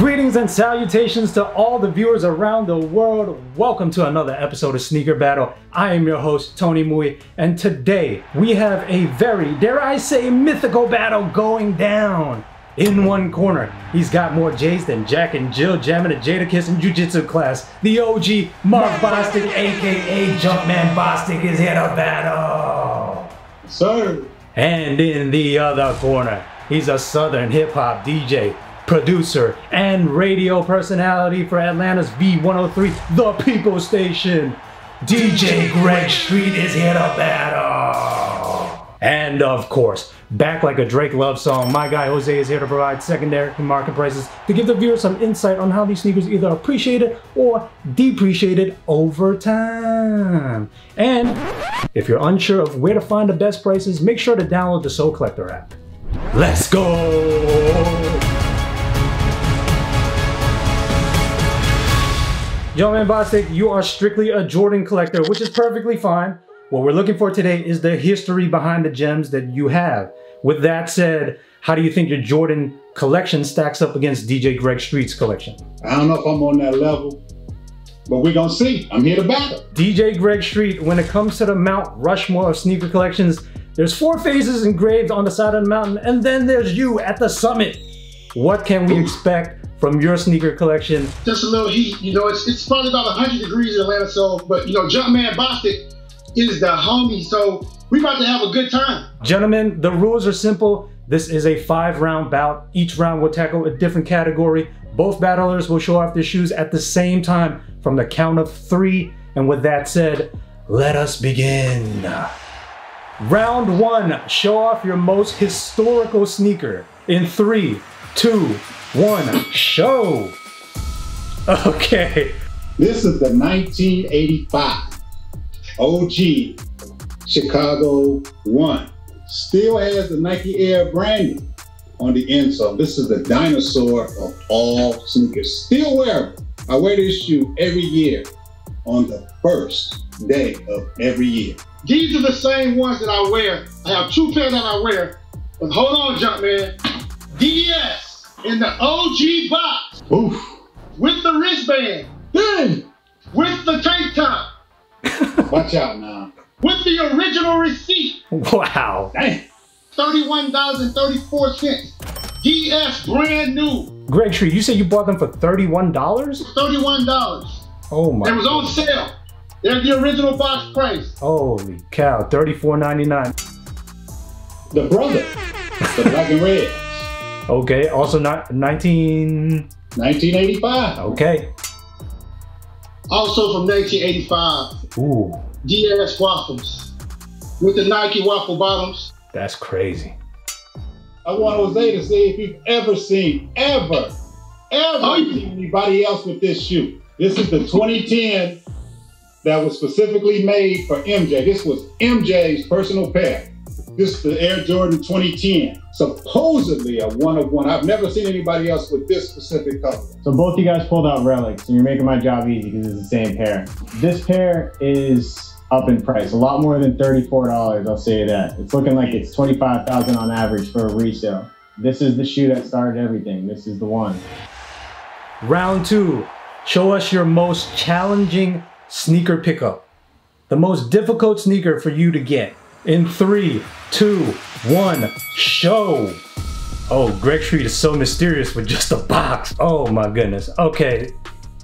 Greetings and salutations to all the viewers around the world. Welcome to another episode of Sneaker Battle. I am your host, Tony Mui, and today we have a very, dare I say, mythical battle going down. In one corner, he's got more J's than Jack and Jill jamming a Jadakiss in Jiu-Jitsu class. The OG, Mark Bostic, aka Jumpman Bostic, is here to battle. Sir. And in the other corner, he's a southern hip-hop DJ, producer, and radio personality for Atlanta's V103, The People Station. DJ Greg Street is here to battle. And of course, back like a Drake love song, my guy Jose is here to provide secondary market prices to give the viewer some insight on how these sneakers either appreciated or depreciated over time. And if you're unsure of where to find the best prices, make sure to download the Sole Collector app. Let's go! Jumpman Bostic, you are strictly a Jordan collector, which is perfectly fine. What we're looking for today is the history behind the gems that you have. With that said, how do you think your Jordan collection stacks up against DJ Greg Street's collection? I don't know if I'm on that level, but we're gonna see. I'm here to battle. DJ Greg Street, when it comes to the Mount Rushmore of sneaker collections, there's four phases engraved on the side of the mountain, and then there's you at the summit. What can we expect from your sneaker collection? Just a little heat. You know, it's, it's probably about 100 degrees in Atlanta, so, but you know, Jumpman Bostic is the homie, so we about to have a good time. Gentlemen, the rules are simple. This is a five round bout. Each round will tackle a different category. Both battlers will show off their shoes at the same time from the count of three. And with that said, let us begin. Round one, show off your most historical sneaker. In three, two, one, show. Okay. This is the 1985 OG Chicago 1. Still has the Nike Air branding on the insole. This is the dinosaur of all sneakers. Still wearable. I wear this shoe every year on the first day of every year. These are the same ones that I wear. I have two pairs that I wear. But hold on, Jumpman. DES in the OG box. Oof. With the wristband. Dang. With the tank top. Watch out now. With the original receipt. Wow. Dang. $31.34. DS brand new. Greg Street, you said you bought them for $31? $31. Oh my. It was on sale. They're the original box price. Holy cow, $34.99. The brother. The black and red. Okay, also not 19... 1985. Okay. Also from 1985. Ooh. DS waffles. With the Nike waffle bottoms. That's crazy. I want Jose to see if you've ever seen, ever, ever Oh, seen anybody else with this shoe. This is the 2010 that was specifically made for MJ. This was MJ's personal pair. This is the Air Jordan 2010. Supposedly a one of one. I've never seen anybody else with this specific color. So both you guys pulled out relics, and you're making my job easy because it's the same pair. This pair is up in price, a lot more than thirty-four dollars. I'll say that. It's looking like it's twenty-five thousand on average for a resale. This is the shoe that started everything. This is the one. Round two, show us your most challenging sneaker pickup. The most difficult sneaker for you to get. In three, two, one, show. Oh, Greg Street is so mysterious with just a box. Oh my goodness. Okay,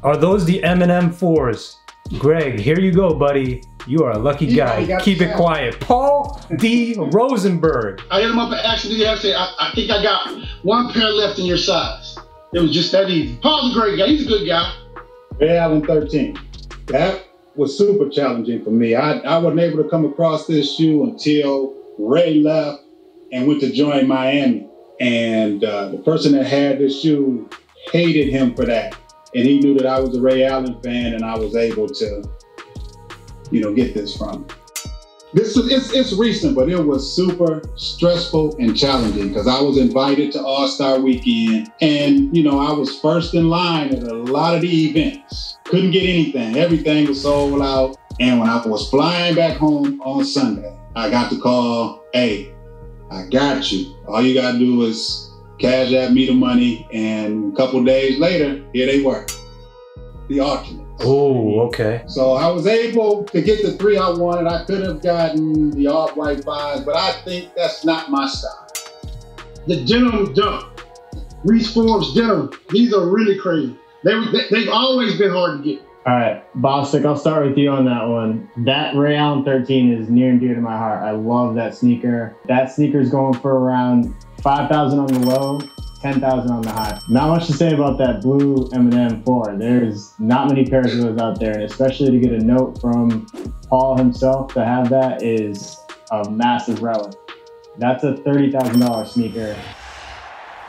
are those the Eminem 4s? Greg, here you go, buddy. You are a lucky You guy. already Keep it quiet. Paul D. Rosenberg. I hit him up and asked him, I said, I, I think I got one pair left in your size. It was just that easy. Paul's a great guy. He's a good guy. Ray Allen 13. That was super challenging for me. I, I wasn't able to come across this shoe until Ray left and went to join Miami. And uh, the person that had this shoe hated him for that. And he knew that I was a Ray Allen fan and I was able to, you know, get this from him. This is it's, it's recent, but it was super stressful and challenging because I was invited to All Star Weekend, and you know I was first in line at a lot of the events. Couldn't get anything; everything was sold out. And when I was flying back home on Sunday, I got the call, "Hey, I got you. All you gotta do is cash at me the money, and a couple days later, here they were, the ultimate. Oh, okay. So I was able to get the three I wanted. I could have gotten the off-white fives, but I think that's not my style. The denim dunk, Reese Forbes denim. These are really crazy. They, they they've always been hard to get. All right, Bostic, I'll start with you on that one. That Ray Allen 13 is near and dear to my heart. I love that sneaker. That sneaker's going for around 5,000 on the low, 10,000 on the high. Not much to say about that blue Eminem 4. There's not many pairs of those out there, and especially to get a note from Paul himself to have that is a massive relic. That's a $30,000 sneaker.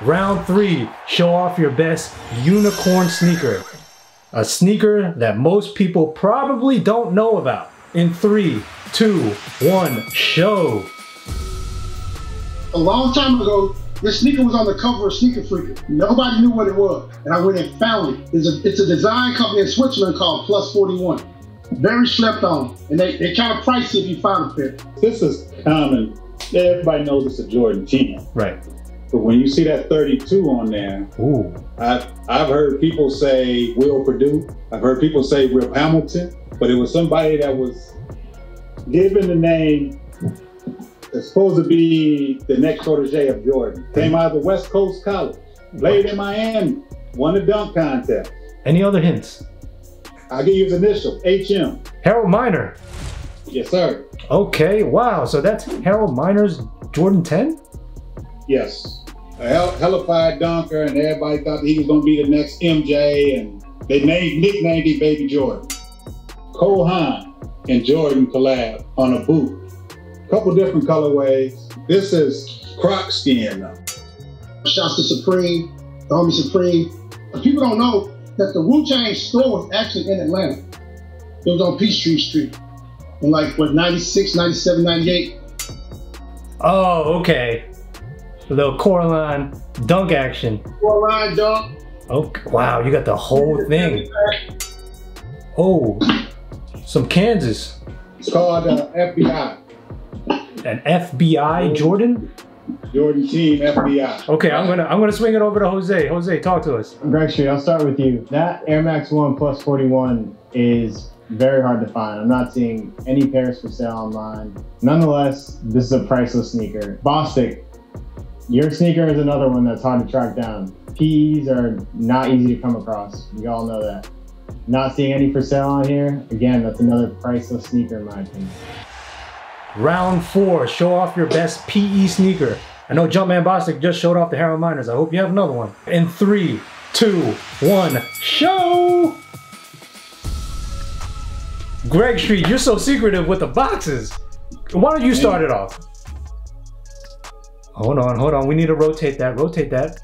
Round three, show off your best unicorn sneaker. A sneaker that most people probably don't know about. In three, two, one, show. A long time ago, this sneaker was on the cover of Sneaker Freaker. Nobody knew what it was, and I went and found it. It's a, it's a design company in Switzerland called Plus 41. Very slept on, and they, they kind of pricey if you find a pair. This is common. Everybody knows it's a Jordan 10. Right. But when you see that 32 on there, Ooh. I've, I've heard people say Will Perdue. I've heard people say Rip Hamilton, but it was somebody that was given the name that's supposed to be the next protege of Jordan. Came out of the West Coast College, played in Miami, won the dunk contest. Any other hints? I'll give you his initial, HM. Harold Miner. Yes, sir. Okay, wow. So that's Harold Miner's Jordan 10? Yes. A hell, hellified dunker, and everybody thought he was going to be the next MJ, and they named, nicknamed him Baby Jordan. Cole Haan and Jordan collab on a boot. Couple different colorways. This is croc skin though. Shouts to Supreme, the homie Supreme. People don't know that the Wu Tang store was actually in Atlanta. It was on Peachtree Street in like, what, 96, 97, 98. Oh, okay. A little Coraline dunk action. Four line dunk. Oh, wow. You got the whole thing. Oh, some Kansas. It's called uh, FBI. An FBI Jordan? Jordan Team FBI. Okay, I'm gonna I'm gonna swing it over to Jose. Jose, talk to us. Greg Street, I'll start with you. That Air Max 1 Plus 41 is very hard to find. I'm not seeing any pairs for sale online. Nonetheless, this is a priceless sneaker. Bostic, your sneaker is another one that's hard to track down. PEs are not easy to come across. We all know that. Not seeing any for sale on here. Again, that's another priceless sneaker in my opinion. Round four, show off your best PE sneaker. I know Jumpman Bostic just showed off the Harold Miners. I hope you have another one. In three, two, one, show! Greg Street, you're so secretive with the boxes. Why don't you start it off? Hold on, hold on. We need to rotate that, rotate that.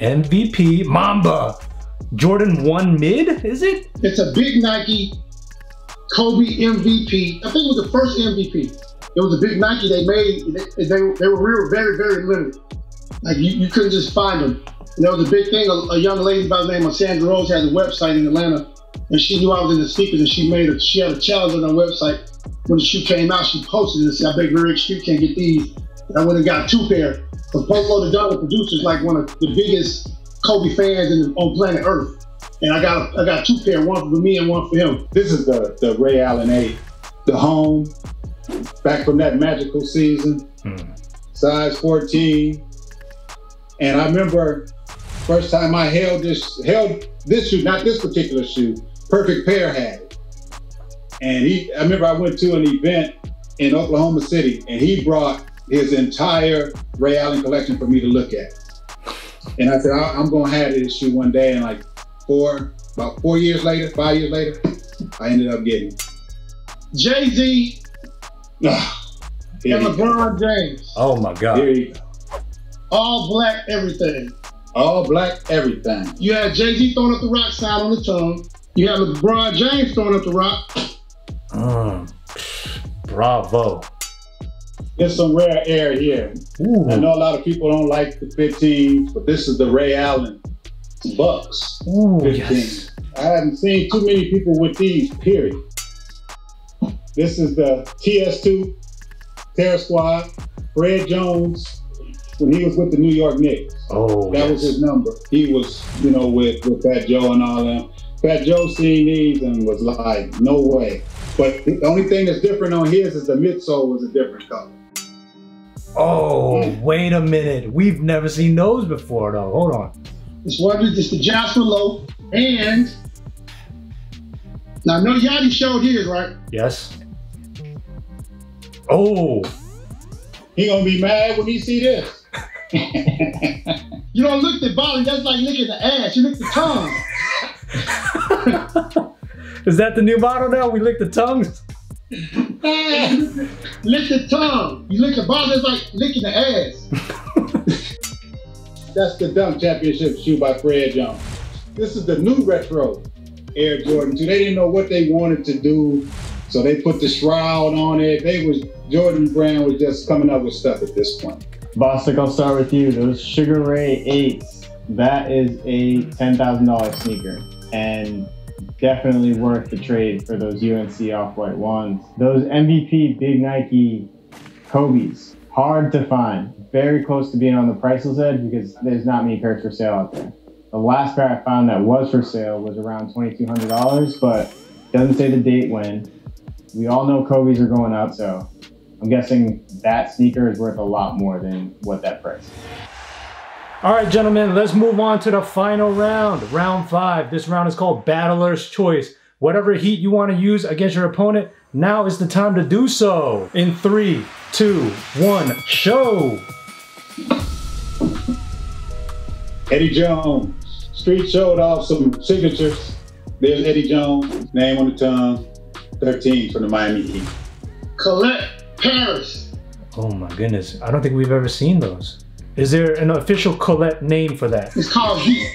MVP Mamba. Jordan 1 mid, is it? It's a big Nike Kobe MVP. I think it was the first MVP. It was a big Nike they made. They, they, they were real, very, very limited. Like you, you couldn't just find them. And there was a big thing. A, a young lady by the name of Sandra Rose had a website in Atlanta, and she knew I was in the sneakers, and she made a she had a challenge on her website. When the shoe came out, she posted it said, "I bet Greg Street can't get these." And I went and got two pair. But Polo the Jungle producer is like one of the biggest Kobe fans in, on planet Earth. And I got I got two pair, one for me and one for him. This is the, the Ray Allen 8. The home, back from that magical season, hmm. size 14. And I remember first time I held this held this shoe, not this particular shoe, Perfect Pair had it. And he I remember I went to an event in Oklahoma City and he brought his entire Ray Allen collection for me to look at. And I said, I- I'm gonna have this shoe one day. And like four, about four years later, five years later, I ended up getting it. Jay Z here and. LeBron James, Oh my Here God. you go. all black everything. All black, everything. You had Jay Z throwing up the rock sign on the tongue. You had LeBron James throwing up the rock. Mm. Bravo. There's some rare air here. Ooh. I know a lot of people don't like the 15s, but this is the Ray Allen Bucks. Ooh, 15. yes. I haven't seen too many people with these, period. This is the TS2 Terror Squad, Fred Jones, when he was with the New York Knicks. Oh, That was his number. He was, you know, with, with Fat Joe and all them. Fat Joe seen these and was like, no way. But the only thing that's different on his is the midsole was a different color. Oh, hmm. wait a minute. We've never seen those before, though. Hold on. This one is just the Jasper Low. And now I know Yachty showed his, right? Yes. Oh, He gonna be mad when he see this. You don't look the bottom, that's like licking the ass. You lick the tongue. is that the new motto now? We lick the tongues. lick the tongue. You lick the bottom, it's like licking the ass. That's the dunk championship shoe by Fred Jones. This is the new retro Air Jordan 2. They didn't know what they wanted to do, so they put the shroud on it. They was Jordan Brand was just coming up with stuff at this point. Bostic, I'll start with you. Those Sugar Ray 8s, that is a $10,000 sneaker. And definitely worth the trade for those UNC off-white ones. Those MVP Big Nike Kobe's, hard to find. Very close to being on the priceless edge because there's not many pairs for sale out there. The last pair I found that was for sale was around $2,200, but doesn't say the date when. We all know Kobe's are going up, so I'm guessing that sneaker is worth a lot more than what that price. is. All right, gentlemen, let's move on to the final round, round five. This round is called Battler's Choice. Whatever heat you want to use against your opponent, now is the time to do so. In three, two, one, show. Eddie Jones. Street showed off some signatures. There's Eddie Jones, name on the tongue, 13 from the Miami Heat. Colette Paris. Oh my goodness, I don't think we've ever seen those. Is there an official Colette name for that? It's called Heat.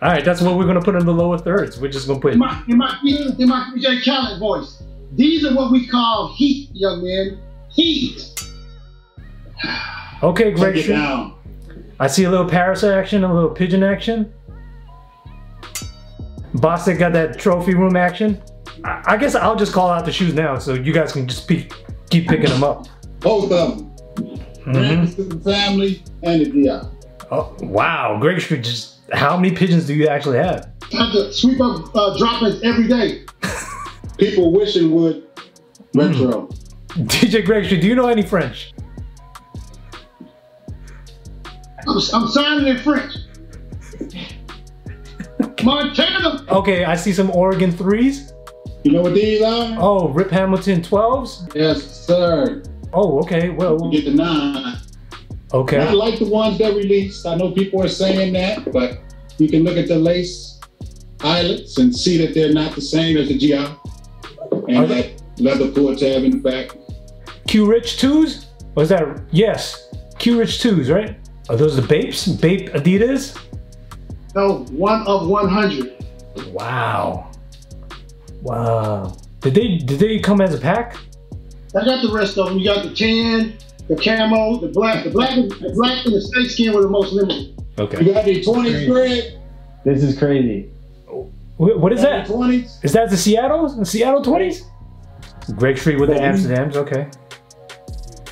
All right, that's what we're gonna put in the lower thirds. We're just gonna put. In my, in my, in my DJ Khaled voice. These are what we call heat, young man. Heat. Okay, Take Greg. it down. I see a little Paris action, a little pigeon action. Bostic got that trophy room action. I, I guess I'll just call out the shoes now, so you guys can just pe- keep picking them up. Both of them. Mhm. Family and the DI. Oh, wow, Greg Street. Just how many pigeons do you actually have? I have to sweep up uh, droplets every day. People wishing would retro. DJ Greg Street, do you know any French? I'm, I'm signing in French. Montana. Okay, I see some Oregon threes. You know what these are? Oh, Rip Hamilton twelves. Yes, sir. Oh, okay. Well, we get the nine. Okay. I like the ones that released. I know people are saying that, but you can look at the lace eyelets and see that they're not the same as the GI. Are And they- that leather pull tab in the back. Q Rich twos? Was that yes? Q Rich twos, right? Are those the Bapes? Bape Adidas? No, one of 100. Wow. Wow. Did they did they come as a pack? I got the rest of them. You got the tan, the camo, the black. The black, the black and the snake skin were the most limited. Okay. You got the 20s, Greg? This is crazy. What is that? The 20s? Is that the Seattle? The Seattle 20s? Greg Street with the. Amsterdams, okay.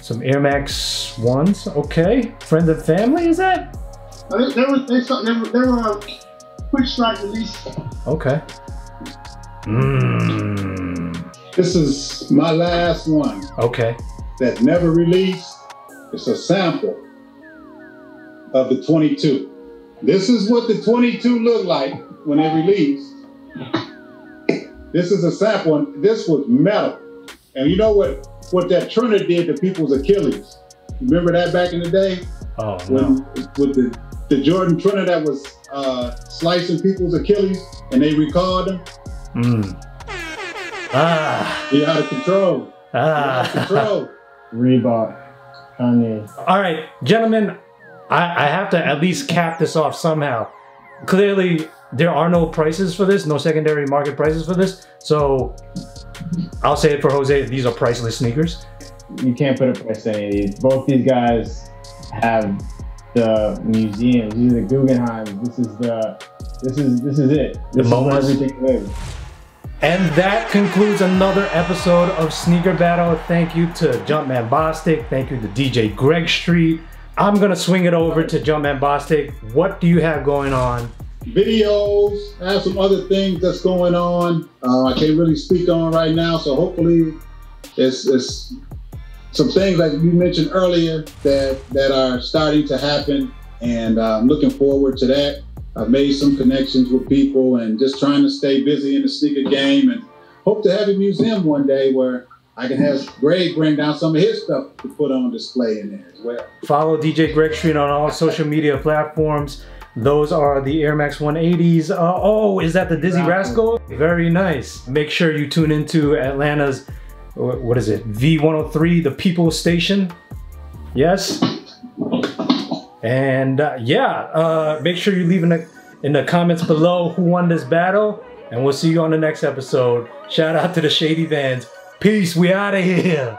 Some Air Max ones, okay. Friend of family, is that? Now, They, they were they, they were they were a quick strike release. Okay. Mmm. This is my last one Okay. that's never released. It's a sample of the 22. This is what the 22 looked like when it released. This is a sample, and this was metal. And you know what, what that Trina did to people's Achilles? Remember that back in the day? Oh When, no. with the, the Jordan Trina that was uh, slicing people's Achilles and they recalled him. Mmm. Ah. He out of control. Out of Ah. control. Reebok, Kanye. All right, gentlemen, I, I have to at least cap this off somehow. Clearly, there are no prices for this, no secondary market prices for this. So I'll say it for Jose, these are priceless sneakers. You can't put a price to any of these. Both these guys have the museums. These are the Guggenheim. This is the. This is this is it. The This is where everything lives. And that concludes another episode of Sneaker Battle. Thank you to Jumpman Bostic. Thank you to DJ Greg Street. I'm gonna swing it over to Jumpman Bostic. What do you have going on? Videos, I have some other things that's going on. Uh, I can't really speak on right now, so hopefully it's, it's some things like you mentioned earlier that, that are starting to happen, and uh, I'm looking forward to that. I've made some connections with people and just trying to stay busy in the sneaker game and hope to have a museum one day where I can have Greg bring down some of his stuff to put on display in there as well. Follow DJ Greg Street on all social media platforms. Those are the Air Max 180s. Uh, oh, is that the Dizzee Rascal? Very nice. Make sure you tune into Atlanta's, what is it, V103, the People Station. Yes? And uh, yeah, uh, make sure you leave in the, in the comments below who won this battle. And we'll see you on the next episode. Shout out to the Shady Vans. Peace, we out of here.